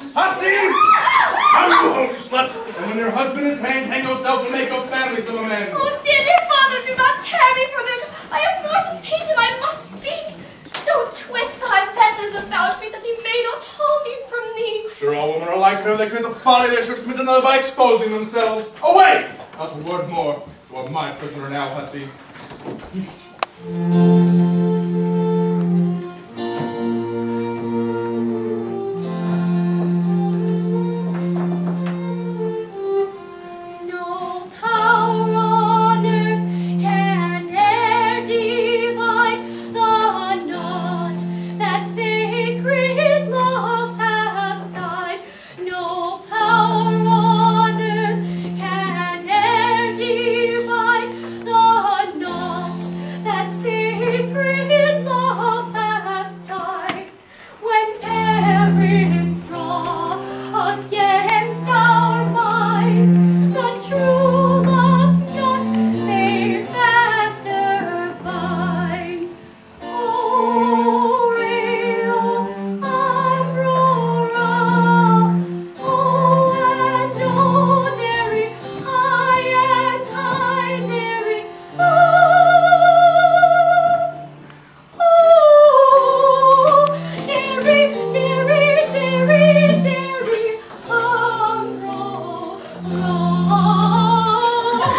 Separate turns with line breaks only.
Hussy! Come you home, you slut! And when your husband is hanged, hang yourself and make your family some amends.
Oh, dear, dear father, do not tear me from him. I have more to say to him. I must speak. Don't twist thy feathers about me that he may not haul me from thee.
Sure, all women are like her. They commit the folly they should commit another by exposing themselves. Away! Not a word more. You are my prisoner now, hussy.